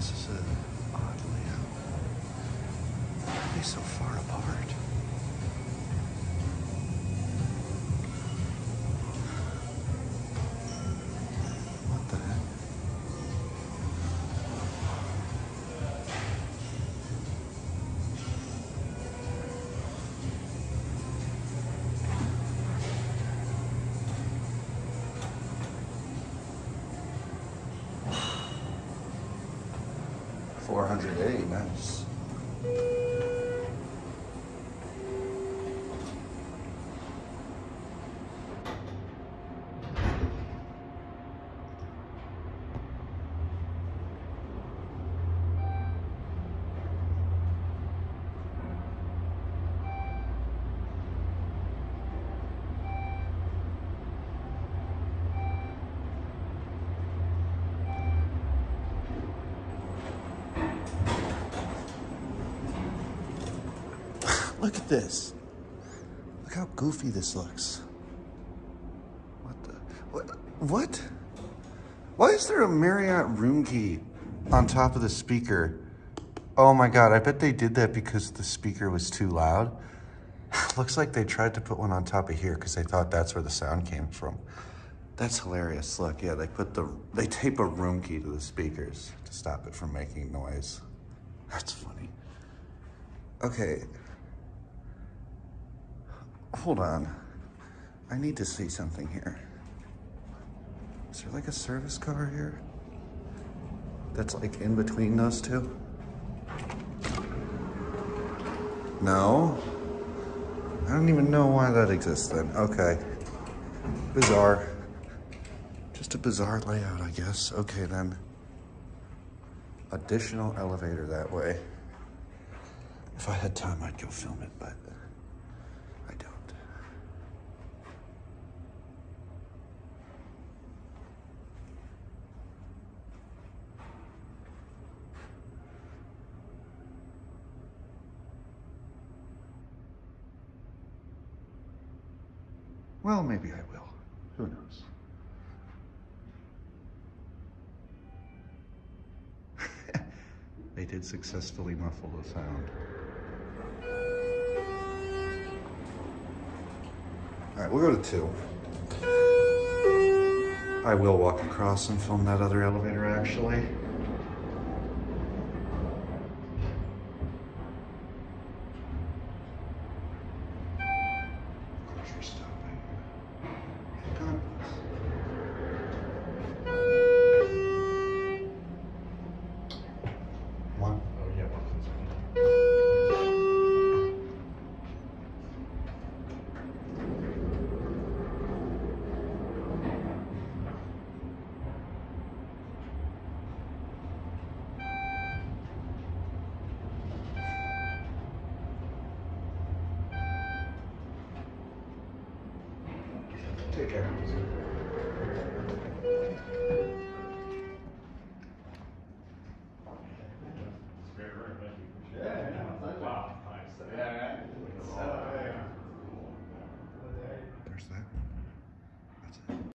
This is an odd layout. Why are they so far apart? 400A, nice. Look at this. Look how goofy this looks. What the? What? What? Why is there a Marriott room key on top of the speaker? Oh my God, I bet they did that because the speaker was too loud. Looks like they tried to put one on top of here because they thought that's where the sound came from. That's hilarious. Look, yeah, they put the, they tape a room key to the speakers to stop it from making noise. That's funny. Okay, Hold on. I need to see something here. Is there like a service car here? That's like in between those two? No? I don't even know why that exists then. Okay. Bizarre. Just a bizarre layout, I guess. Okay then. Additional elevator that way. If I had time, I'd go film it, but I don't. Well, maybe I will. Who knows? they did successfully muffle the sound. All right, we'll go to two. I will walk across and film that other elevator actually. Course Take care.